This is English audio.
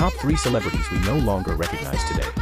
Top 3 celebrities we no longer recognize today.